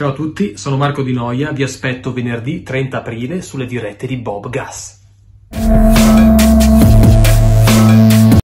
Ciao a tutti, sono Marco Di Noia, vi aspetto venerdì 30 aprile sulle dirette di Bob Gas.